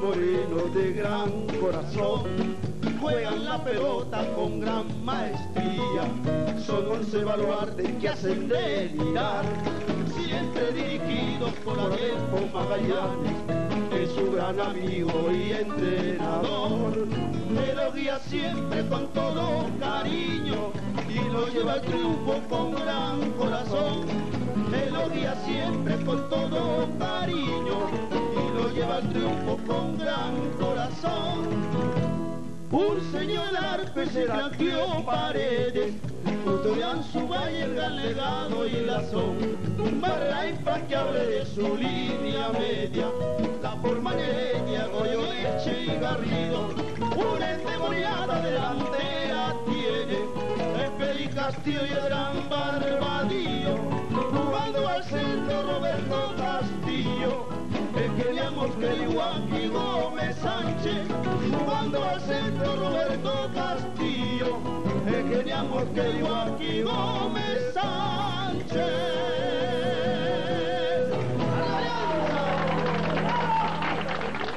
morenos de gran corazón, juegan la pelota con gran maestría, son once baluartes que hacen delirar, siempre dirigidos por Adolfo Magallanes, es su gran amigo y entrenador, me lo guía siempre con todo cariño y lo lleva al triunfo con gran corazón, me lo guía siempre con todo cariño y lo lleva al triunfo con gran corazón. Un señor arpe se blanqueó paredes, su valle el gran legado y la son. Barra implacable de su línea media, la forma leña, Goyo, Leche y Garrido. Una endemoniada delantera tiene, el Peri Castillo y el gran Barbadillo. Jugando al centro Roberto Castillo, el que que el y Gómez Sánchez, jugando al centro Roberto Castillo, el que llamamos que el Gómez Sánchez.